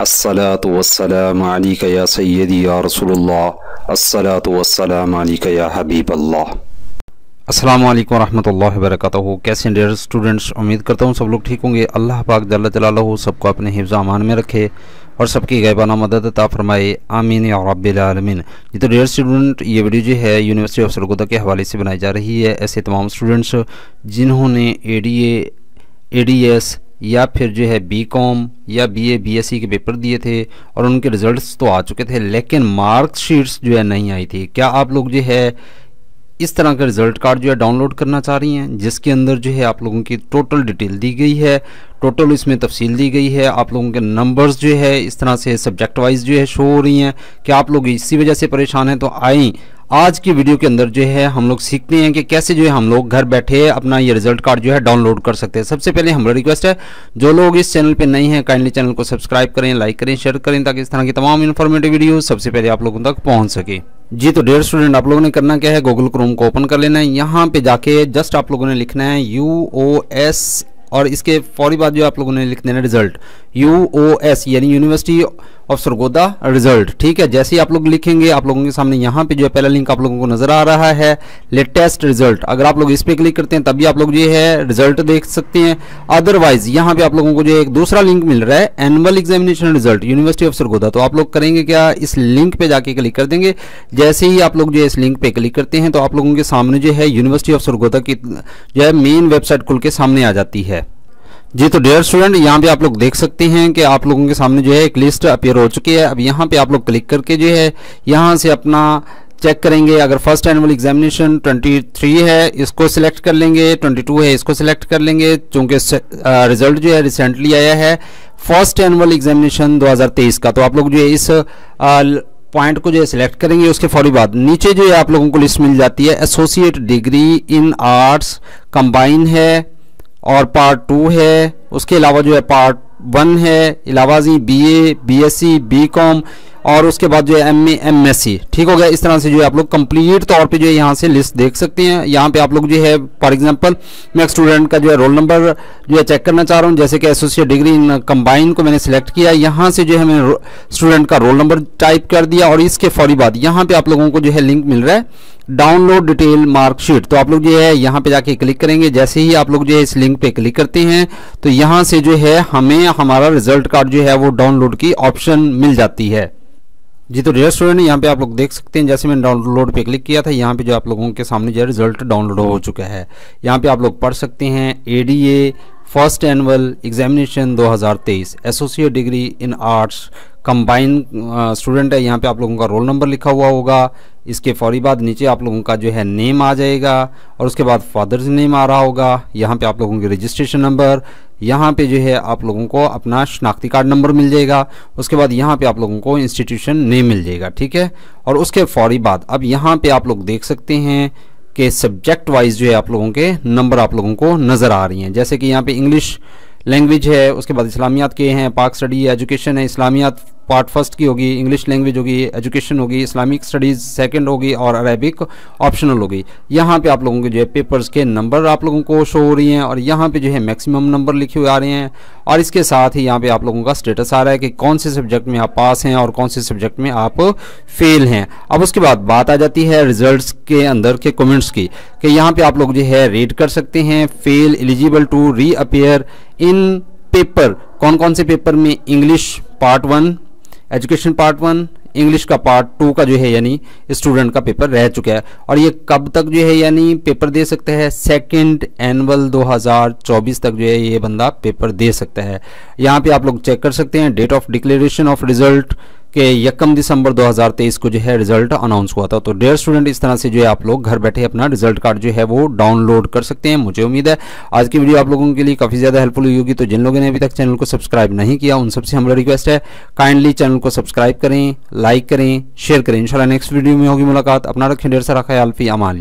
अस्सलातु वस्सलामु अलैका या सय्यदी या वस्सलामु अलैका या हबीबल्लाह अस्सलाम वालेकुम रहमतुल्लाहि व बरकातहू कैसे डियर स्टूडेंट्स उम्मीद करता हूँ सब लोग ठीक होंगे। अल्लाह पाक जल्ल जलालहू सबको अपने हिफ्ज़ अमान में रखे। और सबकी गैबाना मदद अता फरमाए, आमीन या रब्बिल आलमीन। जी तो डियर स्टूडेंट ये वीडियो जो है यूनिवर्सिटी ऑफ़ सरगोदा के हवाले से बनाई जा रही है। ऐसे तमाम स्टूडेंट्स जिन्होंने A D A D S या फिर जो है बी कॉम या B A B S C के पेपर दिए थे और उनके रिजल्ट्स तो आ चुके थे, लेकिन मार्कशीट्स जो है नहीं आई थी। क्या आप लोग जो है इस तरह का रिज़ल्ट कार्ड जो है डाउनलोड करना चाह रही हैं, जिसके अंदर जो है आप लोगों की टोटल डिटेल दी गई है, टोटल इसमें तफसील दी गई है, आप लोगों के नंबर्स जो है इस तरह से सब्जेक्ट वाइज जो है शो हो रही हैं, कि आप लोग इसी वजह से परेशान हैं तो आए आज की वीडियो के अंदर जो है हम लोग सीखते हैं कि कैसे जो है हम लोग घर बैठे अपना ये रिज़ल्ट कार्ड जो है डाउनलोड कर सकते हैं। सबसे पहले हमारा रिक्वेस्ट है, जो लोग इस चैनल पे नहीं है काइंडली चैनल को सब्सक्राइब करें लाइक करें शेयर करें, ताकि इस तरह की तमाम इन्फॉर्मेटिव वीडियो सबसे पहले आप लोगों तक पहुँच सके। जी तो डेयर स्टूडेंट आप लोगों ने करना क्या है? गूगल क्रोम को ओपन कर लेना है। यहाँ पे जाके जस्ट आप लोगों ने लिखना है यू ओ एस और इसके फौरी बाद जो आप लोगों ने लिख देना रिज़ल्ट यू ओ एस यानी यूनिवर्सिटी ऑफ़ सरगोदा रिज़ल्ट ठीक है? जैसे ही आप लोग लिखेंगे, आप लोगों के सामने यहाँ पे जो है पहला लिंक आप लोगों को नज़र आ रहा है लेटेस्ट रिज़ल्ट अगर आप लोग इस पर क्लिक करते हैं, तभी आप लोग जो है रिज़ल्ट देख सकते हैं। अदरवाइज़ यहाँ पे आप लोगों को जो एक दूसरा लिंक मिल रहा है annual examination result university of Sargodha तो आप लोग करेंगे क्या? इस लिंक पे जाके क्लिक कर देंगे। जैसे ही आप लोग जो है इस लिंक पे क्लिक करते हैं तो आप लोगों के सामने जो है यूनिवर्सिटी ऑफ़ सरगोदा की जो है मेन वेबसाइट खुल के सामने आ जाती है। जी तो डियर स्टूडेंट यहाँ पे आप लोग देख सकते हैं कि आप लोगों के सामने जो है एक लिस्ट अपेयर हो चुकी है। अब यहाँ पे आप लोग क्लिक करके जो है, यहाँ से अपना चेक करेंगे। अगर फ़र्स्ट एनुअल एग्जामिनेशन 23 है, इसको सिलेक्ट कर लेंगे। 22 है, इसको सिलेक्ट कर लेंगे। चूँकि रिज़ल्ट जो है रिसेंटली आया है फ़र्स्ट एनुअल एग्जामिनेशन 2023 का। तो आप लोग जो है इस पॉइंट को जो है सिलेक्ट करेंगे, उसके फौरी बाद नीचे जो है आप लोगों को लिस्ट मिल जाती है। Associate degree in arts combine है। और पार्ट टू है। उसके अलावा जो है पार्ट वन है। इलावाजी B A B S C B Com और उसके बाद जो है एम एम एस सी ठीक हो गया इस तरह से जो है आप लोग कंप्लीट तौर पे जो है यहाँ से लिस्ट देख सकते हैं यहाँ पे आप लोग जो है फॉर एग्जांपल मैं स्टूडेंट का जो है रोल नंबर जो है चेक करना चाह रहा हूँ जैसे कि एसोसिएट डिग्री इन कंबाइन को मैंने सिलेक्ट किया यहाँ से जो है मैंने स्टूडेंट का रोल नंबर टाइप कर दिया और इसके फौरी बाद यहाँ पे आप लोगों को जो है लिंक मिल रहा है डाउनलोड डिटेल मार्कशीट तो आप लोग जो है यहाँ पे जाके क्लिक करेंगे जैसे ही आप लोग जो है इस लिंक पे क्लिक करते हैं तो यहाँ से जो है हमें हमारा रिज़ल्ट कार्ड जो है वो डाउनलोड की ऑप्शन मिल जाती है जी तो डियर स्टूडेंट यहाँ पे आप लोग देख सकते हैं, जैसे मैंने डाउनलोड पे क्लिक किया था, यहाँ पे जो आप लोगों के सामने जो रिज़ल्ट डाउनलोड हो चुका है। यहाँ पे आप लोग पढ़ सकते हैं ADA first annual examination 2023 associate degree in arts combine student है, यहाँ पे आप लोगों का रोल नंबर लिखा हुआ होगा। इसके फौरी बाद नीचे आप लोगों का जो है नेम आ जाएगा, और उसके बाद फादर्स नेम आ रहा होगा। यहाँ पे आप लोगों के रजिस्ट्रेशन नंबर यहाँ पे जो है आप लोगों को अपना शनाख्ती कार्ड नंबर मिल जाएगा। उसके बाद यहाँ पे आप लोगों को इंस्टीट्यूशन नेम मिल जाएगा, ठीक है? और उसके फौरी बाद, अब यहाँ पे आप लोग देख सकते हैं कि सब्जेक्ट वाइज जो है आप लोगों के नंबर आप लोगों को नज़र आ रही हैं। जैसे कि यहाँ पे इंग्लिश लैंग्वेज है, उसके बाद इस्लामियात के हैं पाक स्टडी एजुकेशन है, इस्लामियात पार्ट फ़र्स्ट की होगी इंग्लिश लैंग्वेज होगी एजुकेशन होगी इस्लामिक स्टडीज़ सेकंड होगी और अरेबिक ऑप्शनल होगी। यहाँ पे आप लोगों के जो है पेपर्स के नंबर आप लोगों को शो हो रही हैं और यहाँ पे जो है मैक्सिमम नंबर लिखे हुए आ रहे हैं और इसके साथ ही यहाँ पे आप लोगों का स्टेटस आ रहा है कि कौन से सब्जेक्ट में आप पास हैं और कौन से सब्जेक्ट में आप फेल हैं। अब उसके बाद बात आ जाती है रिज़ल्ट के अंदर के कॉमेंट्स की कि यहाँ पे आप लोग जो है रीड कर सकते हैं fail eligible to reappear in paper कौन कौन से पेपर में English part one education part one, English का पार्ट टू का जो है, यानी स्टूडेंट का पेपर रह चुका है। और ये कब तक जो है, यानी पेपर दे सकता है? सेकंड एनुअल 2024 तक जो है, ये बंदा पेपर दे सकता है। यहाँ पे आप लोग चेक कर सकते हैं, date of declaration of result के यकम दिसंबर 2023 को जो है रिज़ल्ट अनाउंस हुआ था। तो डेयर स्टूडेंट इस तरह से जो है आप लोग घर बैठे अपना रिज़ल्ट कार्ड जो है वो डाउनलोड कर सकते हैं, मुझे उम्मीद है। आज की वीडियो आप लोगों के लिए काफ़ी ज़्यादा हेल्पफुल हुई होगी। तो जिन लोगों ने अभी तक चैनल को सब्सक्राइब नहीं किया, उन सबसे हमारा रिक्वेस्ट है काइंडली चैनल को सब्सक्राइब करें लाइक करें शेयर करें। इंशाल्लाह नेक्स्ट वीडियो में होगी मुलाकात। अपना रखें ढेर सारा ख्याल फ़ी अमान